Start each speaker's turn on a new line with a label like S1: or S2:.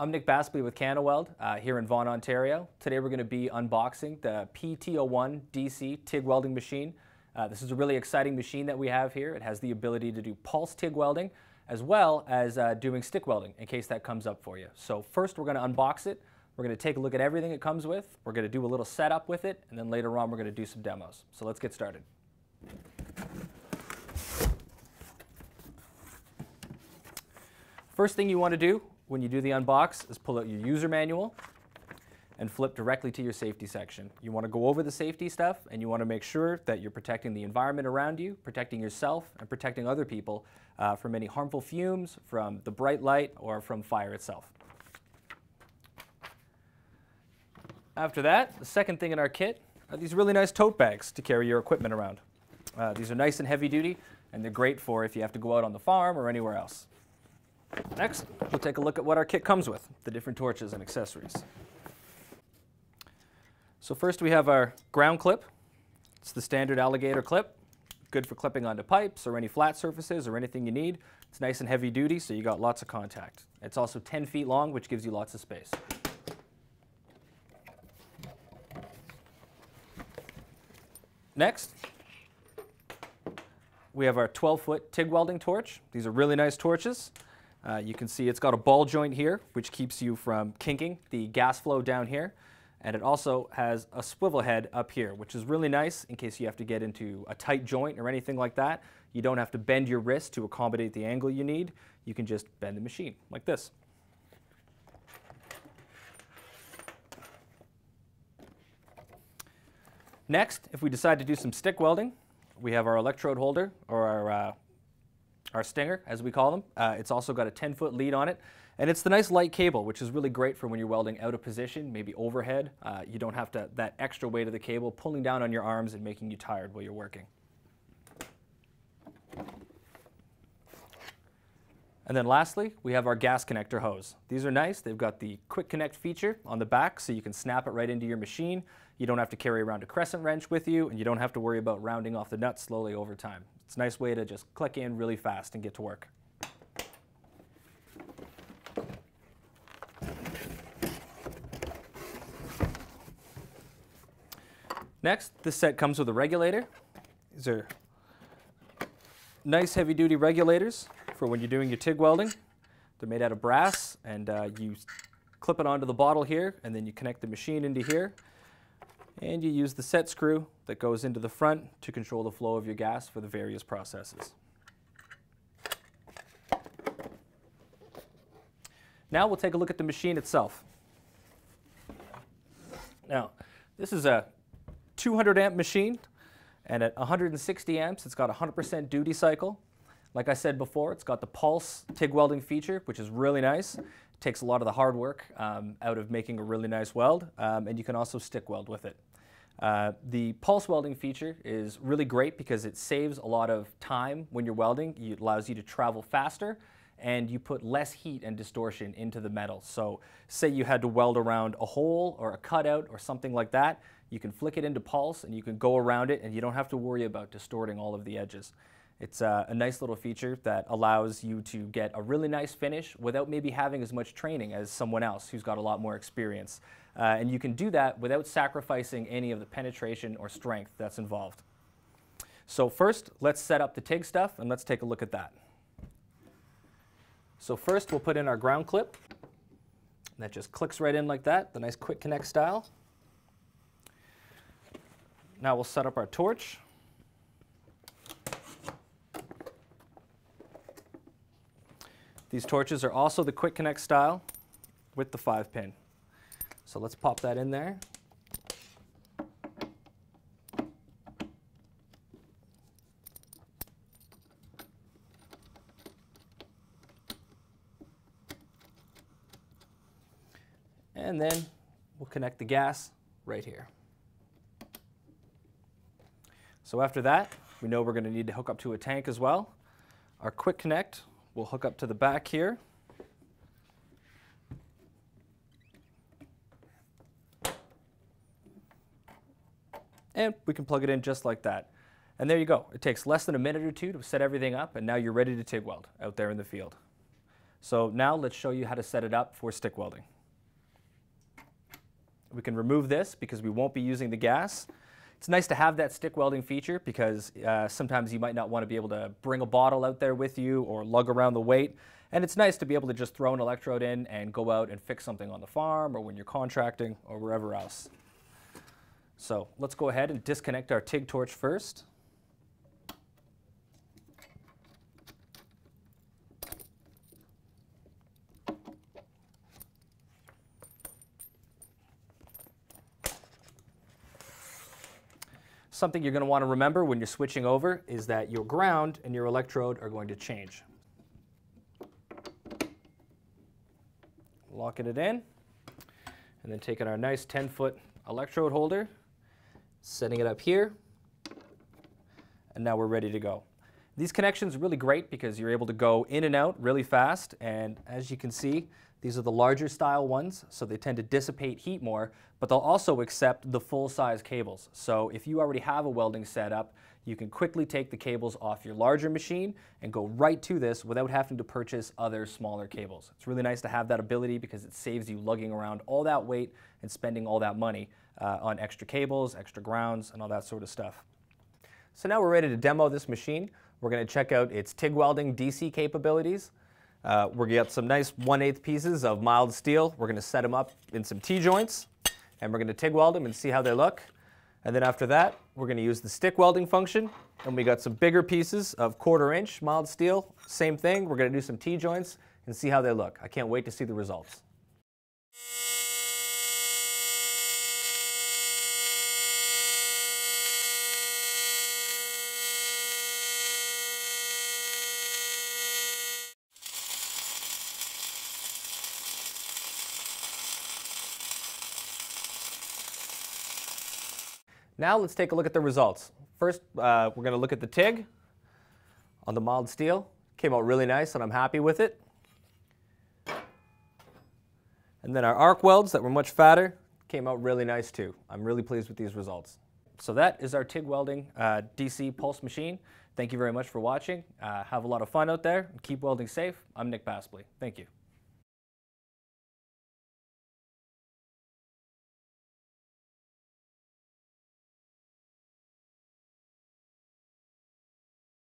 S1: I'm Nick Baspley with Canaweld uh, here in Vaughan, Ontario. Today we're going to be unboxing the PT01 DC TIG welding machine. Uh, this is a really exciting machine that we have here. It has the ability to do pulse TIG welding as well as uh, doing stick welding in case that comes up for you. So first we're going to unbox it. We're going to take a look at everything it comes with. We're going to do a little setup with it and then later on we're going to do some demos. So let's get started. First thing you want to do when you do the unbox is pull out your user manual and flip directly to your safety section. You want to go over the safety stuff and you want to make sure that you're protecting the environment around you, protecting yourself, and protecting other people uh, from any harmful fumes, from the bright light, or from fire itself. After that, the second thing in our kit are these really nice tote bags to carry your equipment around. Uh, these are nice and heavy duty and they're great for if you have to go out on the farm or anywhere else. Next, we'll take a look at what our kit comes with, the different torches and accessories. So first we have our ground clip. It's the standard alligator clip, good for clipping onto pipes or any flat surfaces or anything you need. It's nice and heavy duty, so you got lots of contact. It's also 10 feet long, which gives you lots of space. Next, we have our 12-foot TIG welding torch. These are really nice torches. Uh, you can see it's got a ball joint here, which keeps you from kinking the gas flow down here. And it also has a swivel head up here, which is really nice in case you have to get into a tight joint or anything like that. You don't have to bend your wrist to accommodate the angle you need. You can just bend the machine like this. Next, if we decide to do some stick welding, we have our electrode holder or our uh, our stinger, as we call them. Uh, it's also got a 10-foot lead on it. And it's the nice light cable, which is really great for when you're welding out of position, maybe overhead. Uh, you don't have to that extra weight of the cable pulling down on your arms and making you tired while you're working. And then lastly, we have our gas connector hose. These are nice. They've got the quick connect feature on the back so you can snap it right into your machine. You don't have to carry around a crescent wrench with you and you don't have to worry about rounding off the nuts slowly over time. It's a nice way to just click in really fast and get to work. Next, this set comes with a regulator. These are nice heavy duty regulators for when you're doing your TIG welding. They're made out of brass and uh, you clip it onto the bottle here and then you connect the machine into here and you use the set screw that goes into the front to control the flow of your gas for the various processes. Now we'll take a look at the machine itself. Now, this is a 200 amp machine, and at 160 amps, it's got a 100% duty cycle. Like I said before, it's got the pulse TIG welding feature, which is really nice. It takes a lot of the hard work um, out of making a really nice weld, um, and you can also stick weld with it. Uh, the pulse welding feature is really great because it saves a lot of time when you're welding. It allows you to travel faster and you put less heat and distortion into the metal. So say you had to weld around a hole or a cutout or something like that, you can flick it into pulse and you can go around it and you don't have to worry about distorting all of the edges. It's a nice little feature that allows you to get a really nice finish without maybe having as much training as someone else who's got a lot more experience. Uh, and you can do that without sacrificing any of the penetration or strength that's involved. So first, let's set up the TIG stuff and let's take a look at that. So first, we'll put in our ground clip. That just clicks right in like that, the nice quick connect style. Now we'll set up our torch. These torches are also the quick connect style with the 5 pin. So let's pop that in there. And then we'll connect the gas right here. So after that, we know we're going to need to hook up to a tank as well. Our quick connect We'll hook up to the back here. And we can plug it in just like that. And there you go. It takes less than a minute or two to set everything up, and now you're ready to TIG weld out there in the field. So now let's show you how to set it up for stick welding. We can remove this because we won't be using the gas. It's nice to have that stick welding feature because uh, sometimes you might not want to be able to bring a bottle out there with you or lug around the weight. And it's nice to be able to just throw an electrode in and go out and fix something on the farm or when you're contracting or wherever else. So let's go ahead and disconnect our TIG torch first. Something you're going to want to remember when you're switching over is that your ground and your electrode are going to change. Locking it in, and then taking our nice 10 foot electrode holder, setting it up here, and now we're ready to go. These connections are really great because you're able to go in and out really fast, and as you can see, these are the larger style ones, so they tend to dissipate heat more, but they'll also accept the full size cables. So if you already have a welding setup, you can quickly take the cables off your larger machine and go right to this without having to purchase other smaller cables. It's really nice to have that ability because it saves you lugging around all that weight and spending all that money uh, on extra cables, extra grounds, and all that sort of stuff. So now we're ready to demo this machine. We're going to check out its TIG welding DC capabilities. Uh, we're going to get some nice 1 8 pieces of mild steel. We're going to set them up in some T-joints, and we're going to TIG weld them and see how they look. And then after that, we're going to use the stick welding function, and we got some bigger pieces of quarter inch mild steel. Same thing, we're going to do some T-joints and see how they look. I can't wait to see the results. Now let's take a look at the results. First, uh, we're going to look at the TIG on the mild steel. Came out really nice and I'm happy with it. And then our arc welds that were much fatter came out really nice too. I'm really pleased with these results. So that is our TIG welding uh, DC pulse machine. Thank you very much for watching. Uh, have a lot of fun out there. Keep welding safe. I'm Nick Paspley. Thank you.